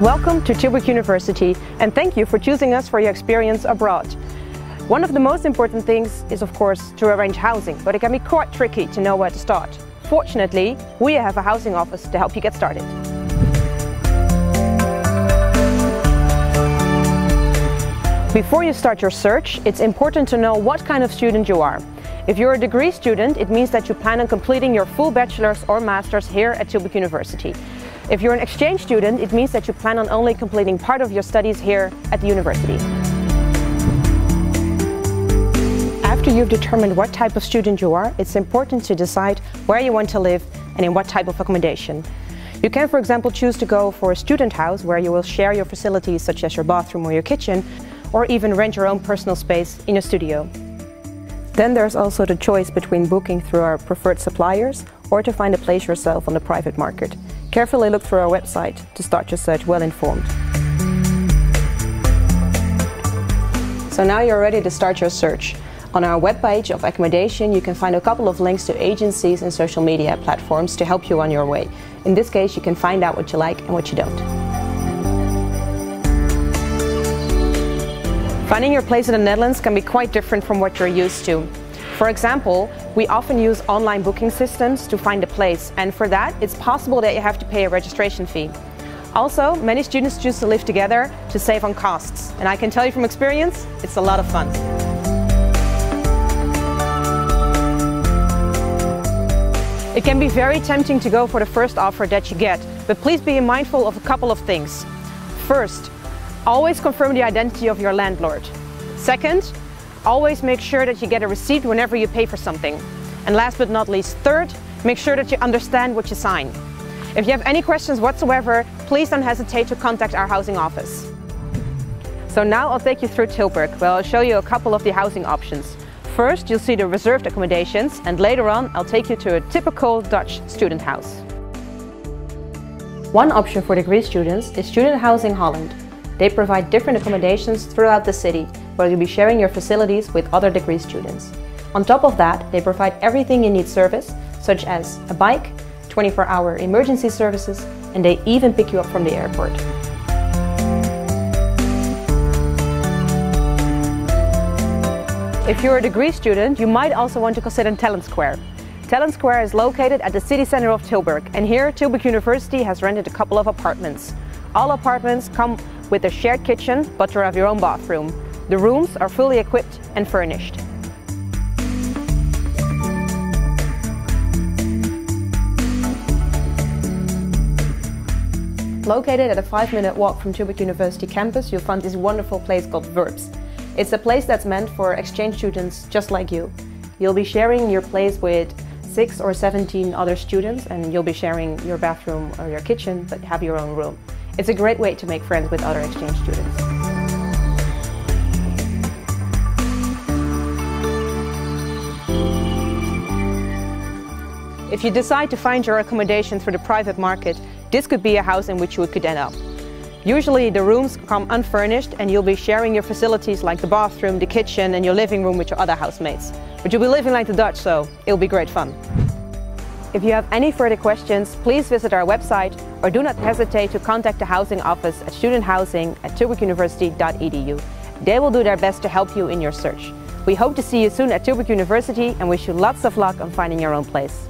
Welcome to Tilburg University and thank you for choosing us for your experience abroad. One of the most important things is of course to arrange housing, but it can be quite tricky to know where to start. Fortunately, we have a housing office to help you get started. Before you start your search, it's important to know what kind of student you are. If you're a degree student, it means that you plan on completing your full bachelor's or master's here at Tilburg University. If you're an exchange student, it means that you plan on only completing part of your studies here at the university. After you've determined what type of student you are, it's important to decide where you want to live and in what type of accommodation. You can, for example, choose to go for a student house where you will share your facilities such as your bathroom or your kitchen, or even rent your own personal space in a studio. Then there's also the choice between booking through our preferred suppliers or to find a place yourself on the private market. Carefully look through our website to start your search well informed. So now you're ready to start your search. On our webpage of accommodation you can find a couple of links to agencies and social media platforms to help you on your way. In this case you can find out what you like and what you don't. Finding your place in the Netherlands can be quite different from what you're used to. For example, we often use online booking systems to find a place and for that it's possible that you have to pay a registration fee. Also, many students choose to live together to save on costs and I can tell you from experience, it's a lot of fun. It can be very tempting to go for the first offer that you get, but please be mindful of a couple of things. First, Always confirm the identity of your landlord. Second, always make sure that you get a receipt whenever you pay for something. And last but not least, third, make sure that you understand what you sign. If you have any questions whatsoever, please don't hesitate to contact our housing office. So now I'll take you through Tilburg, where I'll show you a couple of the housing options. First, you'll see the reserved accommodations, and later on, I'll take you to a typical Dutch student house. One option for degree students is Student Housing Holland, they provide different accommodations throughout the city, where you'll be sharing your facilities with other degree students. On top of that, they provide everything you need service, such as a bike, 24-hour emergency services, and they even pick you up from the airport. If you're a degree student, you might also want to consider Talent Square. Talent Square is located at the city center of Tilburg, and here Tilburg University has rented a couple of apartments. All apartments come with a shared kitchen, but you have your own bathroom. The rooms are fully equipped and furnished. Located at a five-minute walk from Tilburg University campus, you'll find this wonderful place called Verbs. It's a place that's meant for exchange students just like you. You'll be sharing your place with six or 17 other students and you'll be sharing your bathroom or your kitchen, but have your own room. It's a great way to make friends with other exchange students. If you decide to find your accommodation through the private market, this could be a house in which you could end up. Usually the rooms come unfurnished and you'll be sharing your facilities like the bathroom, the kitchen and your living room with your other housemates. But you'll be living like the Dutch, so it'll be great fun. If you have any further questions, please visit our website or do not hesitate to contact the housing office at studenthousing at. They will do their best to help you in your search. We hope to see you soon at Tilburg University and wish you lots of luck on finding your own place.